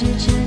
did you